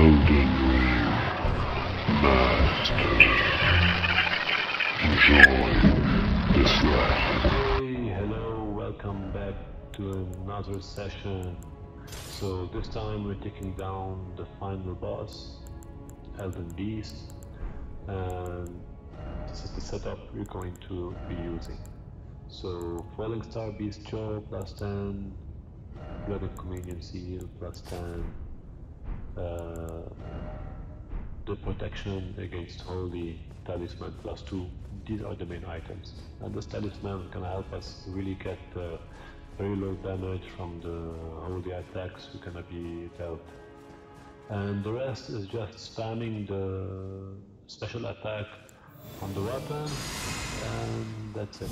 Elden Ring Master. Enjoy this. Hey, hello, welcome back to another session. So this time we're taking down the final boss, Elden Beast, and this is the setup we're going to be using. So Falling Star Beast Jaw plus 10, Blood and Communion Seal plus 10, uh, the protection against Holy Talisman plus 2. These are the main items. And this talisman can help us really get uh, very low damage from the holy attacks we cannot be dealt. And the rest is just spamming the special attack on the weapon, and that's it.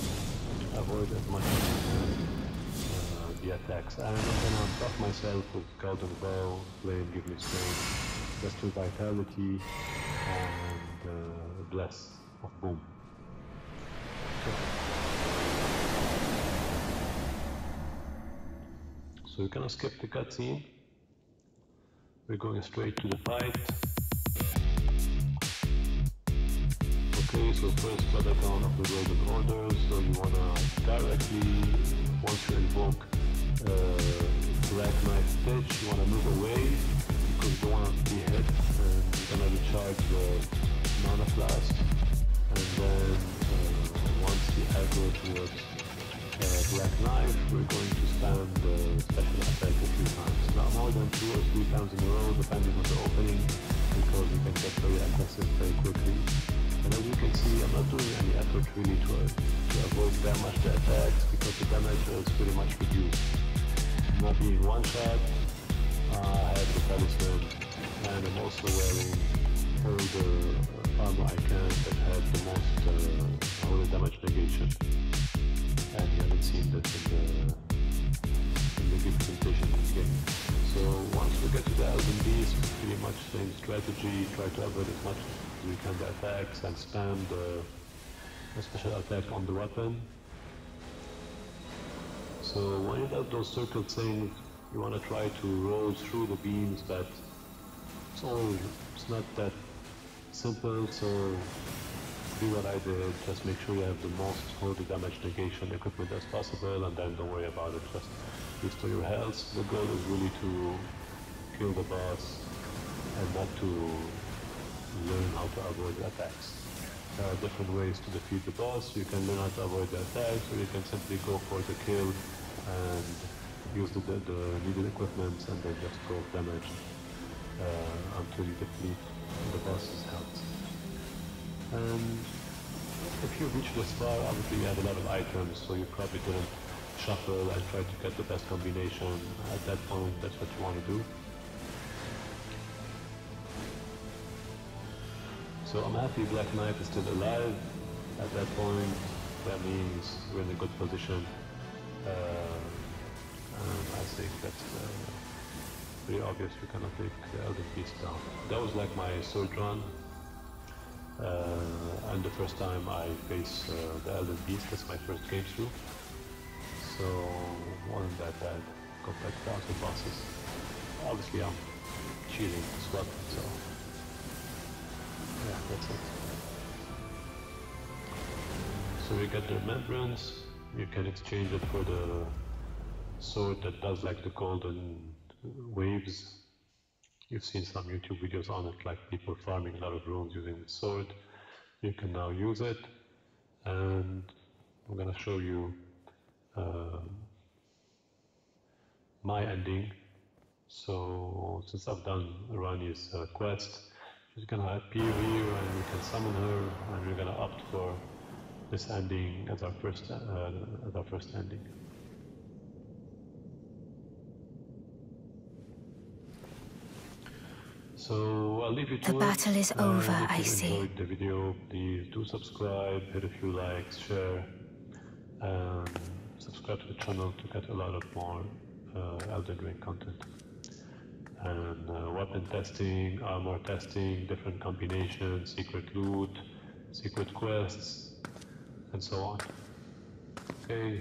Avoid as much as you can the attacks. I'm gonna buff myself with Golden Vow, Flame, Give Me Strength, Restore Vitality, and uh, Bless of Boom. So we're gonna skip the cutscene. We're going straight to the fight. Okay, so first Radagon of the golden order, so you wanna directly, once you invoke uh, Black Knife Tiche, you wanna move away because you don't wanna be hit and you're gonna recharge the mana flask and then uh, once the aggro towards uh, Black Knife, we're going to spam the special attack a few times. Not more than two or three times in a row, depending on the opening, because you can get very aggressive very quickly. And as you can see, I'm not doing any effort really to, to avoid damage the attacks, because the damage is pretty much reduced. Not being one shot, uh, I have the talisman, and I'm also wearing all the armor I can that have the most uh, holy damage negation and you haven't seen that in the in the gift the game. So once we get to the Elden Beast, pretty much same strategy, try to avoid as much we can the attacks and spam the, the special attack on the weapon. So when you have those circle things, you want to try to roll through the beams, but it's all, it's not that simple, so do what I did, just make sure you have the most holy damage negation equipment as possible and then don't worry about it, just restore your health. The goal is really to kill the boss and not to learn how to avoid attacks. There are different ways to defeat the boss, you can learn how to avoid the attacks or you can simply go for the kill and use the, the, the needed equipment and then just go damage uh, until you deplete the boss's health. And if you reach this far, obviously you have a lot of items, so you probably didn't shuffle and try to get the best combination. At that point, that's what you want to do. So I'm happy Black Knife is still alive. At that point, that means we're in a good position. Uh, I think that's uh, pretty obvious we cannot take the Elden Beast down. That was like my sword run. Uh, and the first time I face uh, the Elden Beast, that's my first game through. So wasn't that bad compared to the bosses. Obviously I'm cheating as well, so. So we got the remembrance, you can exchange it for the sword that does like the golden waves You've seen some YouTube videos on it, like people farming a lot of runes using the sword. You can now use it, and I'm gonna show you uh, my ending. So since I've done Ranni's uh, quest, she's gonna appear here, and we can summon her, and we're gonna opt for this ending as our first uh, as our first ending. So I'll leave you to The it. battle is And over, if I you see. enjoyed the video, please do subscribe, hit a few likes, share, and subscribe to the channel to get a lot of more uh, Elden Ring content. And uh, weapon testing, armor testing, different combinations, secret loot, secret quests, and so on. Okay,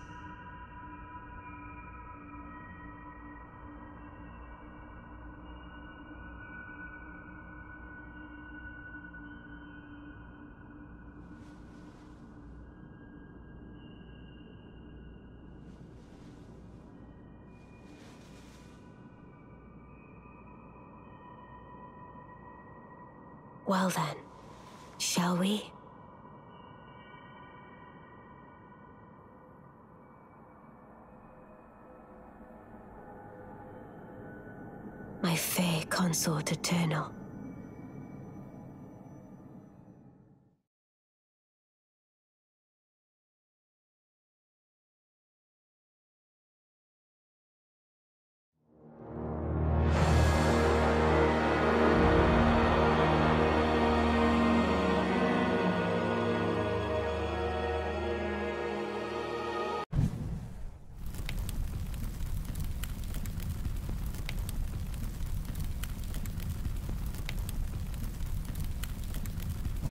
Well then, shall we? My fair consort eternal.